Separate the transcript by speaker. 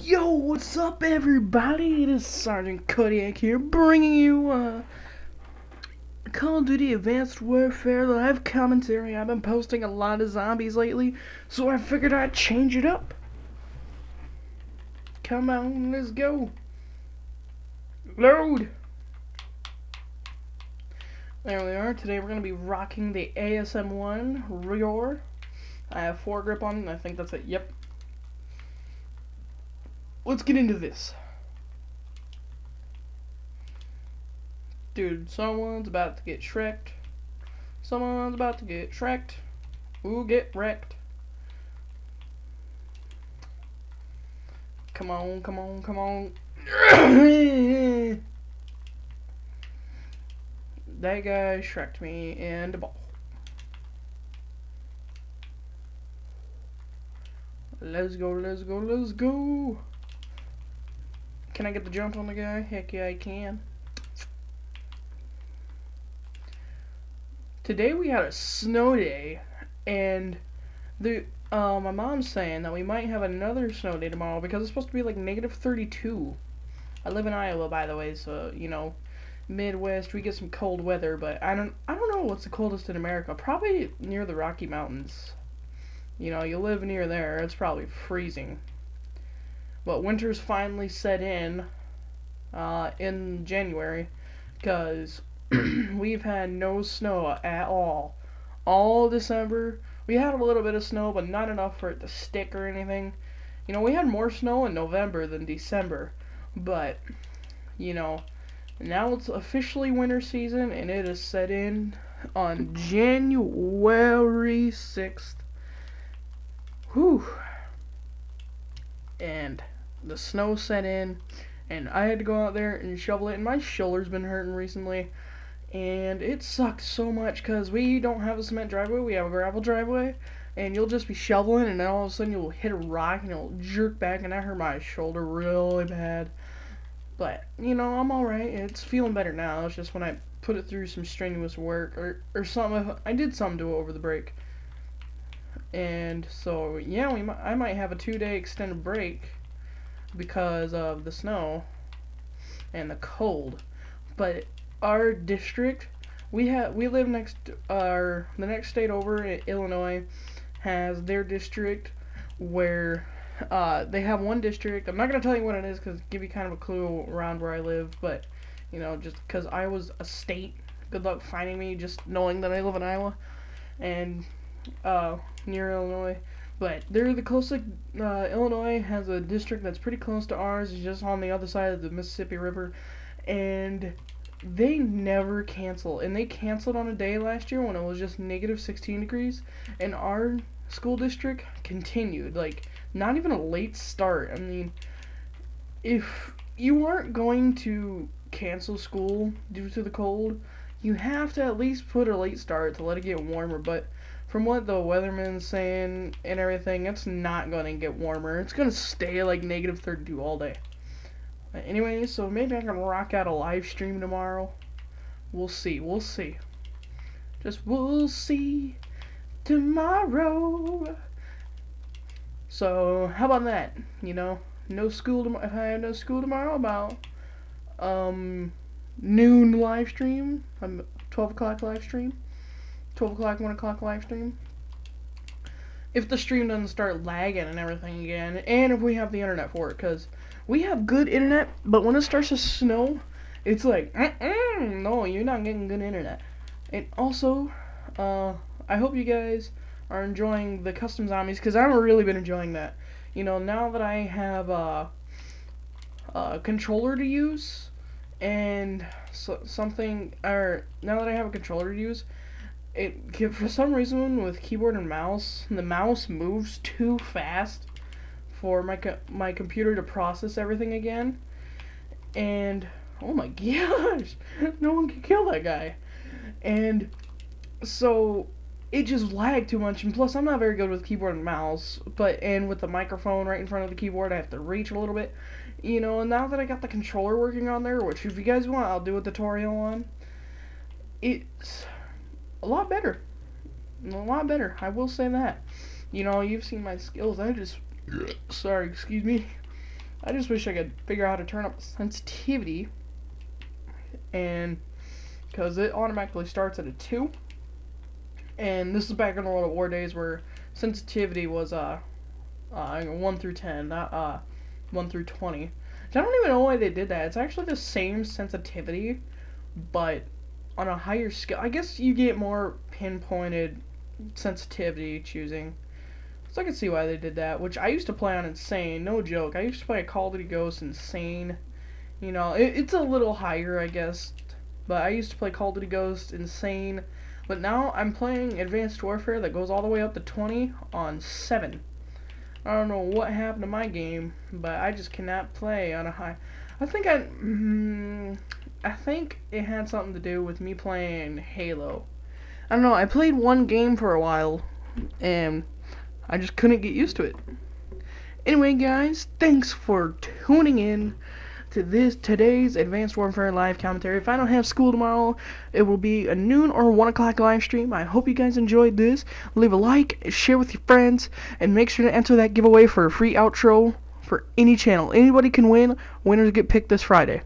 Speaker 1: Yo, what's up, everybody? It is Sergeant Kodiak here, bringing you uh, Call of Duty Advanced Warfare live commentary. I've been posting a lot of zombies lately, so I figured I'd change it up. Come on, let's go. Load. There we are. Today we're going to be rocking the ASM-1 Roar. I have foregrip on it, I think that's it. Yep, let's get into this. Dude, someone's about to get shreked. Someone's about to get shreked. Ooh, get wrecked. Come on, come on, come on. that guy shreked me and the ball. Let's go, let's go, let's go. Can I get the jump on the guy? Heck yeah, I can. Today we had a snow day, and the uh, my mom's saying that we might have another snow day tomorrow because it's supposed to be like negative 32. I live in Iowa, by the way, so you know, Midwest we get some cold weather, but I don't I don't know what's the coldest in America. Probably near the Rocky Mountains. You know, you live near there, it's probably freezing. But winter's finally set in uh, in January because we've had no snow at all. All December, we had a little bit of snow, but not enough for it to stick or anything. You know, we had more snow in November than December, but, you know, now it's officially winter season and it is set in on January 6th. Whew. And the snow set in, and I had to go out there and shovel it, and my shoulder's been hurting recently, and it sucked so much because we don't have a cement driveway, we have a gravel driveway, and you'll just be shoveling, and then all of a sudden you'll hit a rock, and it'll jerk back, and that hurt my shoulder really bad. But, you know, I'm alright. It's feeling better now. It's just when I put it through some strenuous work or, or something. I did something to it over the break. And so, yeah, we might, I might have a two day extended break because of the snow and the cold. But our district, we have we live next our the next state over, Illinois, has their district where uh, they have one district. I'm not gonna tell you what it is because give you kind of a clue around where I live, but you know, just because I was a state. Good luck finding me, just knowing that I live in Iowa and uh, near Illinois. But they're the closest. Uh, Illinois has a district that's pretty close to ours. It's just on the other side of the Mississippi River, and they never cancel. And they canceled on a day last year when it was just negative 16 degrees, and our school district continued. Like not even a late start. I mean, if you aren't going to cancel school due to the cold, you have to at least put a late start to let it get warmer. But from what the weatherman's saying and everything, it's not going to get warmer. It's going to stay like negative 32 all day. Anyway, so maybe I can rock out a live stream tomorrow. We'll see. We'll see. Just we'll see tomorrow. So how about that? You know, no school. tomorrow. if I have no school tomorrow, about um noon live stream. I'm 12 o'clock live stream. 12 o'clock, 1 o'clock live stream. If the stream doesn't start lagging and everything again, and if we have the internet for it, because we have good internet, but when it starts to snow, it's like, no, you're not getting good internet. And also, uh, I hope you guys are enjoying the custom zombies, because I've really been enjoying that. You know, now that I have a, a controller to use, and so, something, or now that I have a controller to use, it for some reason with keyboard and mouse, the mouse moves too fast for my co my computer to process everything again. And oh my gosh, no one can kill that guy. And so it just lagged too much and plus I'm not very good with keyboard and mouse, but and with the microphone right in front of the keyboard I have to reach a little bit. You know, and now that I got the controller working on there, which if you guys want I'll do a tutorial on, it's a lot better. A lot better. I will say that. You know, you've seen my skills. I just sorry, excuse me. I just wish I could figure out how to turn up sensitivity, and because it automatically starts at a two, and this is back in the World of War days where sensitivity was uh, uh one through ten, not uh one through twenty. I don't even know why they did that. It's actually the same sensitivity, but on a higher scale. I guess you get more pinpointed sensitivity choosing. So I can see why they did that. Which I used to play on Insane, no joke. I used to play Call of Duty Ghosts Insane. You know, it, it's a little higher, I guess. But I used to play Call of Duty Ghosts Insane. But now I'm playing Advanced Warfare that goes all the way up to 20 on 7. I don't know what happened to my game, but I just cannot play on a high. I think I, mm, I think it had something to do with me playing Halo. I don't know. I played one game for a while, and I just couldn't get used to it. Anyway, guys, thanks for tuning in to this today's Advanced Warfare live commentary. If I don't have school tomorrow, it will be a noon or one o'clock live stream. I hope you guys enjoyed this. Leave a like, share with your friends, and make sure to enter that giveaway for a free outro for any channel. Anybody can win. Winners get picked this Friday.